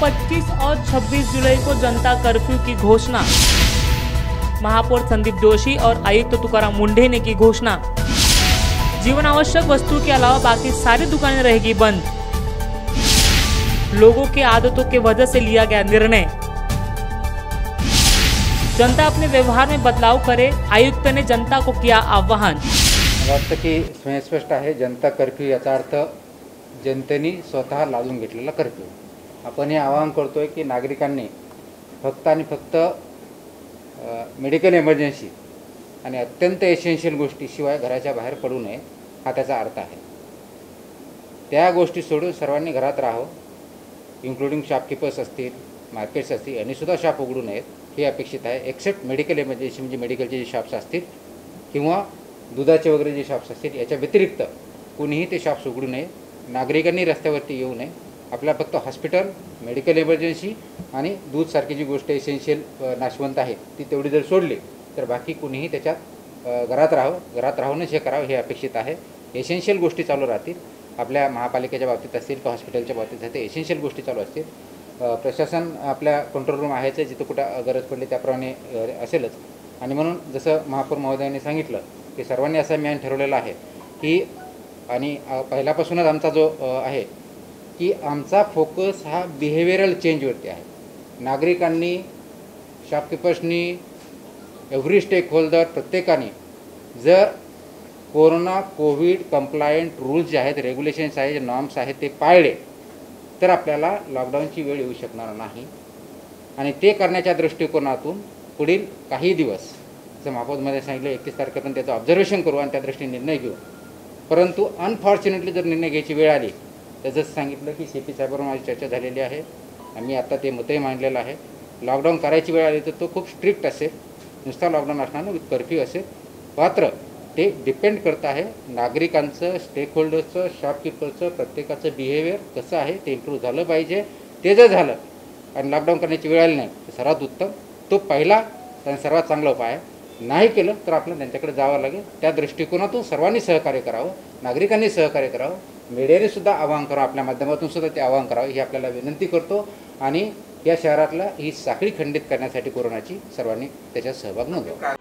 25 और 26 जुलाई को जनता कर्फ्यू की घोषणा। महापौर संदीप जोशी और आयुक्त तो तुकाराम मुंढे ने की घोषणा। जीवन आवश्यक वस्तु के अलावा बाकी सारी दुकानें रहेगी बंद। लोगों के आदतों के वजह से लिया गया निर्णय। जनता अपने व्यवहार में बदलाव करे, आयुक्त ने जनता को किया आह्वान। वाटतं की आहे, जनता कर्फ्यू याचा अर्थ जनतेने स्वतः लादून घेतलेला कर्फ्यू. आपण हे आवाहन करतो आहे की नागरिकांनी फक्त आणि फक्त मेडिकल इमर्जन्सी आणि अत्यंत एसेन्शियल गोष्टीशिवाय घराच्या बाहेर पडू नये हा त्याचा अर्थ आहे. त्या गोष्टी सोडून सर्वांनी घरात राहावं इन्क्लुडिंग शॉपकीपर्स असतील मार्केट्स असतील यांनीसुद्धा शॉप उघडू नयेत हे अपेक्षित आहे. एक्सेप्ट मेडिकल इमर्जन्सी म्हणजे मेडिकलचे जे शॉप्स असतील किंवा दुधाचे वगैरे जे शॉप्स असतील याच्या व्यतिरिक्त कुणीही ते शॉप्स उघडू नये. नागरिकांनी रस्त्यावरती येऊ नये. आपल्याला फक्त हॉस्पिटल मेडिकल इमर्जन्सी आणि दूधसारखी जी गोष्ट एसेन्शियल नाशवंत आहे ती तेवढी जर सोडली तर बाकी कुणीही त्याच्यात घरात राहावं घरात राहूनच हे करावं हे अपेक्षित आहे. एसेन्शियल गोष्टी चालू राहतील. आपल्या महापालिकेच्या बाबतीत असतील किंवा हॉस्पिटलच्या बाबतीत असतील एसेन्शियल गोष्टी चालू असतील. प्रशासन आपल्या कंट्रोल रूम आहेच जिथं कुठं गरज पडली त्याप्रमाणे असेलच. आणि म्हणून जसं महापौर महोदयांनी सांगितलं की सर्वांनी असा मॅन ठरवलेला आहे की आणि पहिल्यापासूनच आमचा जो आहे की आमचा फोकस हा बिहेवियरल चेंजवरती आहे. नागरिकांनी शॉपकीपर्सनी एव्हरी स्टेक होल्डर प्रत्येकाने जर कोरोना कोविड कंप्लायंट रूल्स जे आहेत रेग्युलेशन्स आहेत जे नॉर्म्स आहेत ते पाळले तर आपल्याला लॉकडाऊनची वेळ येऊ शकणार नाही. आणि ते करण्याच्या दृष्टिकोनातून पुढील काही दिवस जसं महापौरमध्ये सांगितलं एकतीस तारखेपर्यंत त्याचं ऑब्झर्वेशन करू आणि त्या दृष्टीने निर्णय घेऊ. परंतु अनफॉर्च्युनेटली जर निर्णय घ्यायची वेळ आली तर सांगितलं की सी पी साहेबांवर माझी चर्चा झालेली आहे. आम्ही आता ते मतही मांडलेलं आहे. लॉकडाऊन करायची वेळ आली तर तो खूप स्ट्रिक्ट असेल. नुसता लॉकडाऊन असणार ना विथ कर्फ्यू असेल. मात्र ते डिपेंड करत आहे नागरिकांचं स्टेक होल्डर्सचं शॉपकीपरचं प्रत्येकाचं बिहेवियर कसं आहे ते इम्प्रूव्ह झालं पाहिजे. ते जर झालं आणि लॉकडाऊन करण्याची वेळ आली नाही तर सर्वात उत्तम. तो पहिला आणि सर्वात चांगला उपाय आहे. नाही केलं तर आपल्याला त्यांच्याकडे जावं लागेल. त्या दृष्टिकोनातून सर्वांनी सहकार्य करावं. नागरिकांनी सहकार्य करावं. मीडियाने सुद्धा आवाहन करावं आपल्या माध्यमातून सुद्धा ते आवाहन करावं ही आपल्याला विनंती करतो. आणि या शहरातला ही साखळी खंडित करण्यासाठी कोरोनाची सर्वांनी त्याच्यात सहभाग नोंदवा.